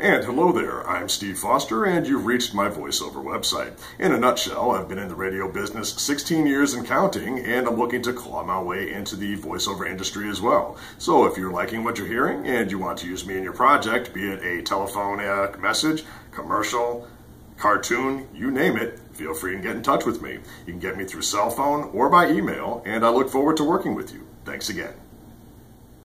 And hello there, I'm Steve Foster, and you've reached my voiceover website. In a nutshell, I've been in the radio business 16 years and counting, and I'm looking to claw my way into the voiceover industry as well. So if you're liking what you're hearing and you want to use me in your project, be it a telephonic message, commercial, cartoon, you name it, feel free and get in touch with me. You can get me through cell phone or by email, and I look forward to working with you. Thanks again.